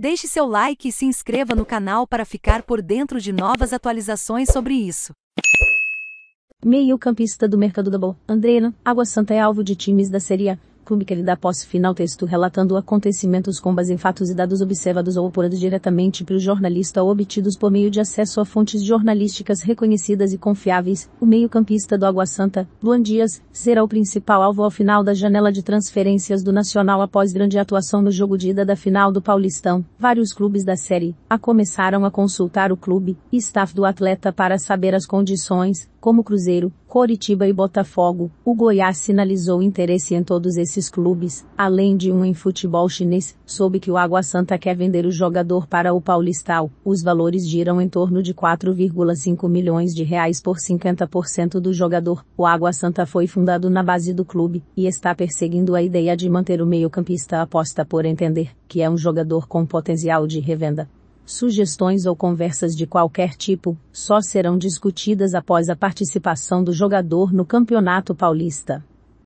Deixe seu like e se inscreva no canal para ficar por dentro de novas atualizações sobre isso. Meio-campista do Mercado da Boa, Andrena, Água Santa é alvo de times da Série A clube que lhe posse final texto relatando acontecimentos com base em fatos e dados observados ou apurados diretamente pelo jornalista ou obtidos por meio de acesso a fontes jornalísticas reconhecidas e confiáveis, o meio-campista do Água Santa, Luan Dias, será o principal alvo ao final da janela de transferências do Nacional após grande atuação no jogo de ida da final do Paulistão. Vários clubes da série A começaram a consultar o clube e staff do atleta para saber as condições, como Cruzeiro, Coritiba e Botafogo, o Goiás sinalizou interesse em todos esses clubes, além de um em futebol chinês, soube que o Água Santa quer vender o jogador para o Paulistal. Os valores giram em torno de 4,5 milhões de reais por 50% do jogador. O Água Santa foi fundado na base do clube e está perseguindo a ideia de manter o meio-campista aposta por entender que é um jogador com potencial de revenda. Sugestões ou conversas de qualquer tipo só serão discutidas após a participação do jogador no Campeonato Paulista.